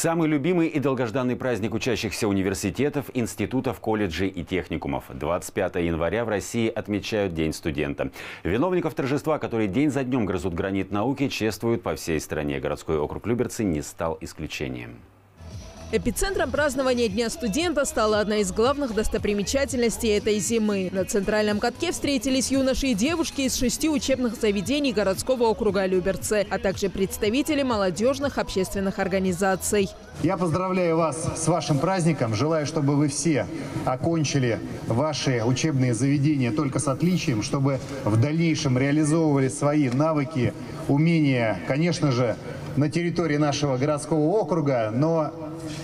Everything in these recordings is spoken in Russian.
Самый любимый и долгожданный праздник учащихся университетов, институтов, колледжей и техникумов. 25 января в России отмечают День студента. Виновников торжества, которые день за днем грызут гранит науки, чествуют по всей стране. Городской округ Люберцы не стал исключением. Эпицентром празднования Дня студента стала одна из главных достопримечательностей этой зимы. На центральном катке встретились юноши и девушки из шести учебных заведений городского округа Люберцы, а также представители молодежных общественных организаций. Я поздравляю вас с вашим праздником. Желаю, чтобы вы все окончили ваши учебные заведения только с отличием, чтобы в дальнейшем реализовывали свои навыки, умения, конечно же, на территории нашего городского округа, но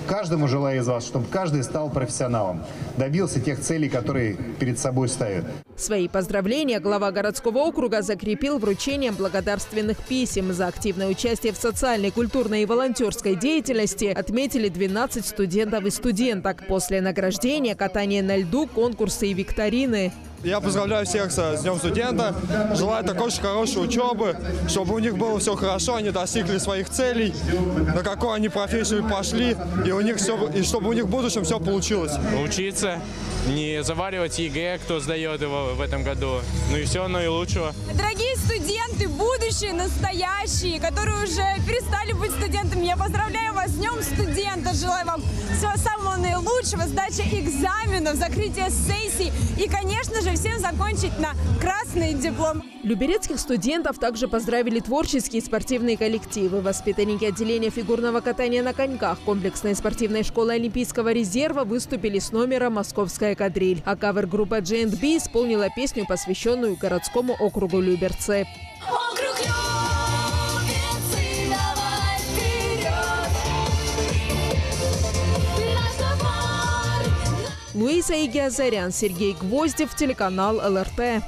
каждому желаю из вас, чтобы каждый стал профессионалом, добился тех целей, которые перед собой ставит. Свои поздравления глава городского округа закрепил вручением благодарственных писем. За активное участие в социальной, культурной и волонтерской деятельности отметили 12 студентов и студенток. После награждения катание на льду, конкурсы и викторины. Я поздравляю всех с Днем студента. Желаю такой же хорошей учебы, чтобы у них было все хорошо, они достигли своих целей, на какую они профессию пошли, и, у них все, и чтобы у них в будущем все получилось. Учиться, не заваливать ЕГЭ, кто сдает его в этом году. Ну и все наилучшего. Дорогие студенты, будущие, настоящие, которые уже перестали быть студентами, я поздравляю вас с Днем студента. Желаю вам всего самого наилучшего, сдачи экзаменов, закрытия сессий и, конечно же, всем закончить на красный диплом. Люберецких студентов также поздравили творческие и спортивные коллективы. Воспитанники отделения фигурного катания на коньках комплексной спортивной школы Олимпийского резерва выступили с номером «Московская кадриль». А кавер-группа J&B исполнила песню, посвященную городскому округу Люберцы. Округ Люберцы, Луиза Игиазарян, Сергей Гвоздев, телеканал ЛРТ.